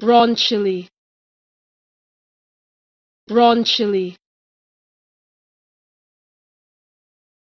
bronchially raunchily